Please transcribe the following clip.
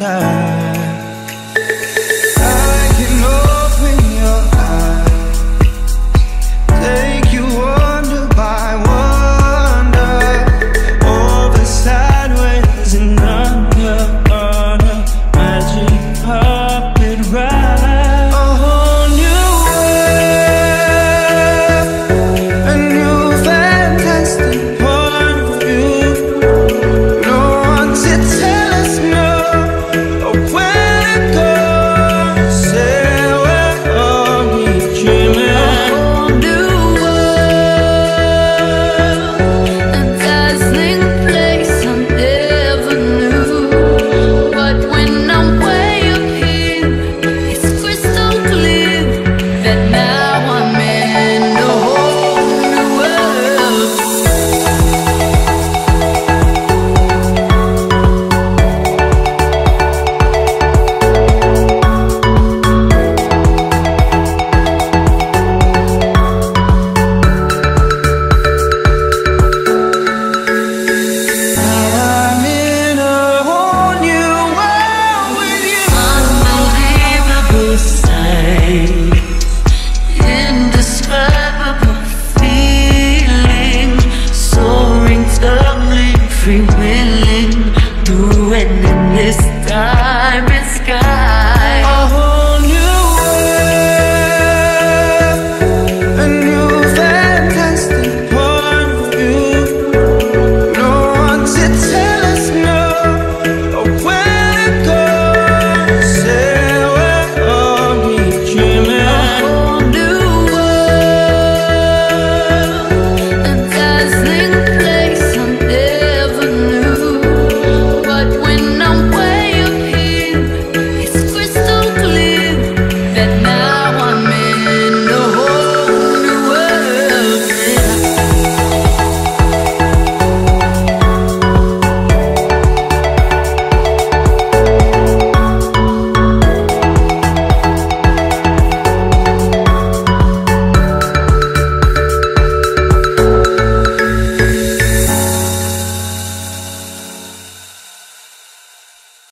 pensar